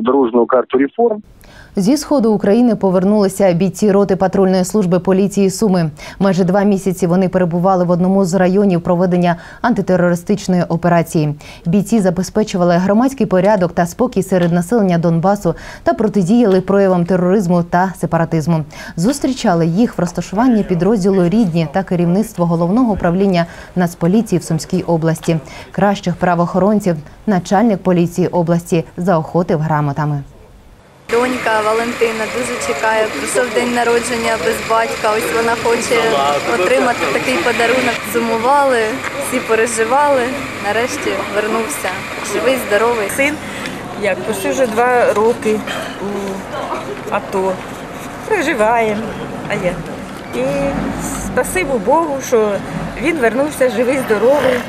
дорожную карту реформ. Зі сходу України повернулися бійці роти патрульної служби поліції Суми. Майже два місяці вони перебували в одному з районів проведення антитерористичної операції. Бійці забезпечували громадський порядок та спокій серед населення Донбасу та протидіяли проявам тероризму та сепаратизму. Зустрічали їх в розташуванні підрозділу рідні та керівництво головного управління Нацполіції в Сумській області. Кращих правоохоронців начальник поліції області заохотив грамотами. Донька Валентина дуже чекає. Прийшов день народження без батька. Ось вона хоче отримати такий подарунок. Зумували, всі переживали. Нарешті вернувся. Живий, здоровий. син, як почти вже два роки у АТО. Проживаємо. А я. І спасибо Богу, що він вернувся живий, здоровий.